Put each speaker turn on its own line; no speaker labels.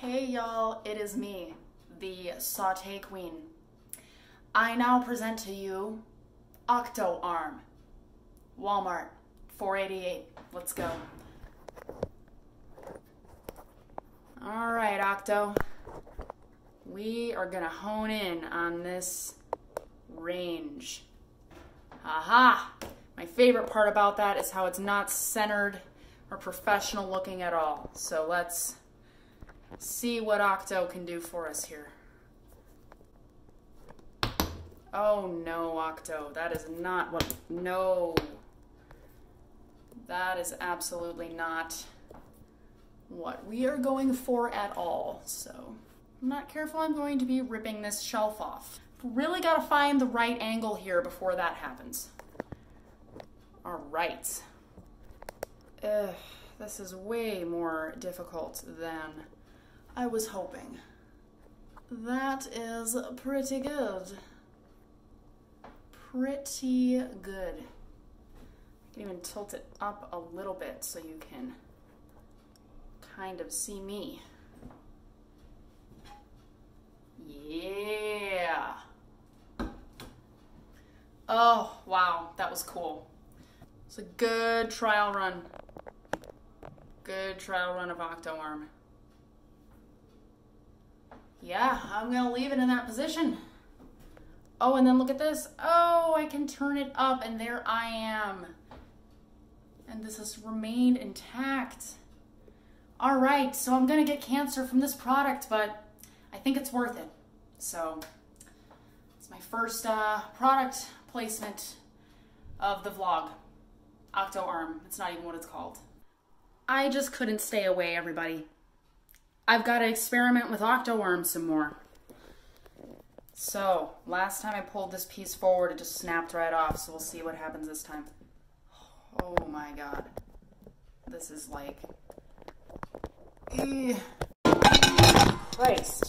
Hey y'all, it is me, the Saute Queen. I now present to you Octo Arm. Walmart, 488. Let's go. Alright, Octo. We are gonna hone in on this range. Aha! My favorite part about that is how it's not centered or professional looking at all. So let's see what Octo can do for us here. Oh no, Octo, that is not what, no. That is absolutely not what we are going for at all. So, I'm not careful, I'm going to be ripping this shelf off. Really gotta find the right angle here before that happens. All right. Ugh, this is way more difficult than I was hoping. That is pretty good. Pretty good. I can even tilt it up a little bit so you can kind of see me. Yeah. Oh, wow, that was cool. It's a good trial run. Good trial run of Octo Arm. Yeah, I'm gonna leave it in that position. Oh, and then look at this. Oh, I can turn it up and there I am. And this has remained intact. All right, so I'm gonna get cancer from this product, but I think it's worth it. So it's my first uh, product placement of the vlog. Octo Arm, it's not even what it's called. I just couldn't stay away, everybody. I've got to experiment with Octo Arm some more. So, last time I pulled this piece forward, it just snapped right off, so we'll see what happens this time. Oh my god. This is like... Eh. Christ.